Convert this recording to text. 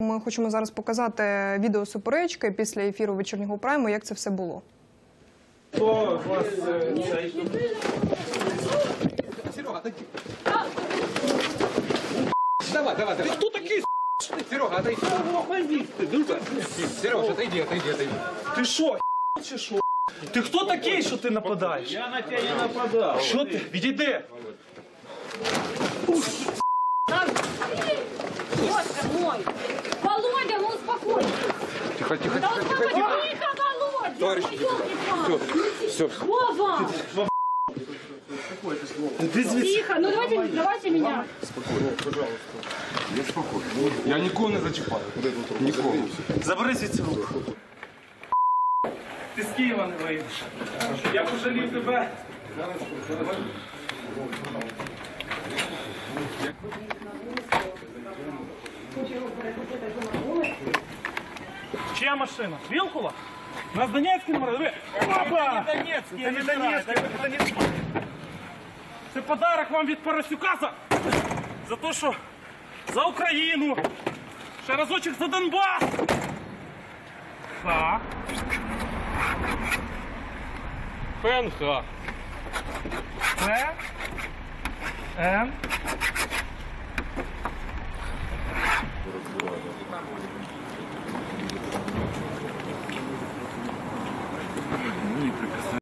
Ми хочемо зараз показати відео суперечки після ефіру вечірнього прайму, як це все було. Хто з вас е, цей? Давай, давай, давай. Хто такий? Серега, отойди. Сереж, отойди, отойди, отойди. Ти що, чи що? Ти хто такий, що ти нападаєш? Я на тебя не нападал. Що ти? Відійди! Боже мой! Володя, ну успокойся! Тихо, тихо, Да тихо, тихо, успокойся! тихо. Тихо, Володя! Товарищ Ну, ёлки-палки. Все, Вова! Тихо, ну давайте, давайте меня. я нікого не зачіпаю. Нікого. Забери звідси руку. Ти з Києва не вийдеш. Я пожалів тебе. Чия машина? Вилкула? У нас Донецький номер. Диви. Опа! Донецький, це не Донецький, це не Це подарок вам від Парасюка за, за те, що за Україну. Ще разочок за Донбас. Так. ПНХ. П. Н.